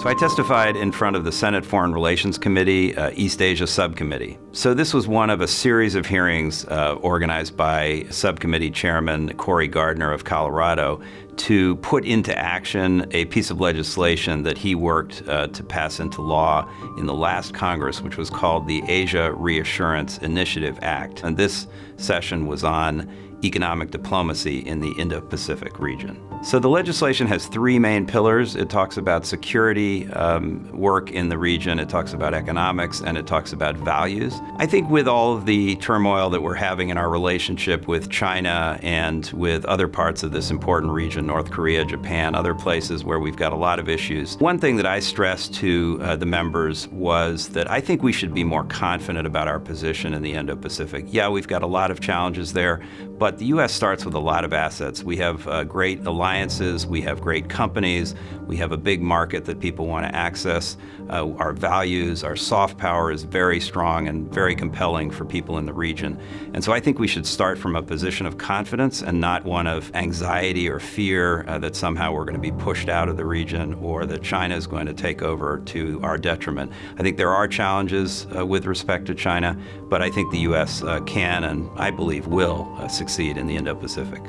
So I testified in front of the Senate Foreign Relations Committee, uh, East Asia Subcommittee. So this was one of a series of hearings uh, organized by Subcommittee Chairman Cory Gardner of Colorado to put into action a piece of legislation that he worked uh, to pass into law in the last Congress, which was called the Asia Reassurance Initiative Act. And this session was on economic diplomacy in the Indo-Pacific region. So the legislation has three main pillars. It talks about security um, work in the region, it talks about economics, and it talks about values. I think with all of the turmoil that we're having in our relationship with China and with other parts of this important region, North Korea, Japan, other places where we've got a lot of issues, one thing that I stressed to uh, the members was that I think we should be more confident about our position in the Indo-Pacific. Yeah, we've got a lot of challenges there, but the U.S. starts with a lot of assets. We have uh, great alliances, we have great companies, we have a big market that people want to access. Uh, our values, our soft power is very strong and very compelling for people in the region. And so I think we should start from a position of confidence and not one of anxiety or fear uh, that somehow we're going to be pushed out of the region or that China is going to take over to our detriment. I think there are challenges uh, with respect to China, but I think the U.S. Uh, can and I believe will uh, succeed in the Indo-Pacific.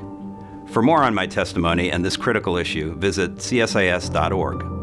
For more on my testimony and this critical issue, visit csis.org.